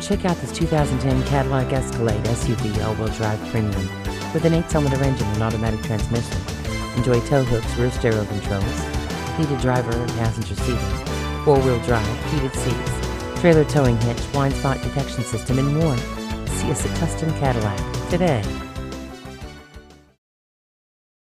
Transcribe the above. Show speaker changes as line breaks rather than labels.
Check out this 2010 Cadillac Escalade SUV all-wheel drive premium with an 8-cylinder engine and automatic transmission. Enjoy tow hooks, rear stereo controls, heated driver and passenger seating, four-wheel drive, heated seats, trailer towing hitch, blind spot detection system, and more. See us at Tustin Cadillac today.